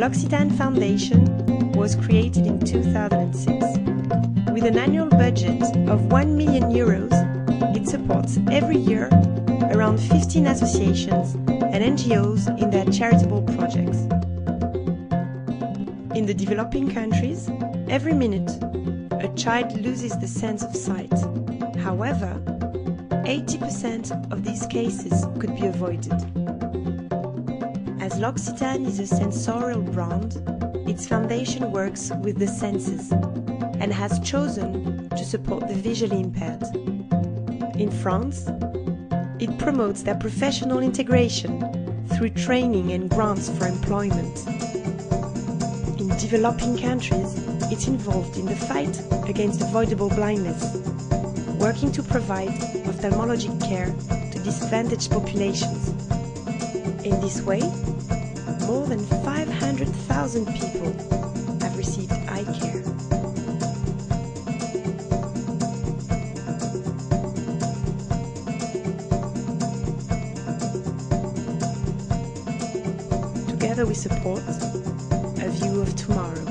L'Occitane Foundation was created in 2006. With an annual budget of 1 million euros, it supports every year around 15 associations and NGOs in their charitable projects. In the developing countries, every minute, a child loses the sense of sight. However, 80% of these cases could be avoided. As L'Occitane is a sensorial brand, its foundation works with the senses and has chosen to support the visually impaired. In France, it promotes their professional integration through training and grants for employment. In developing countries, it's involved in the fight against avoidable blindness, working to provide ophthalmologic care to disadvantaged populations. In this way, more than 500,000 people have received eye care. Together we support a view of tomorrow.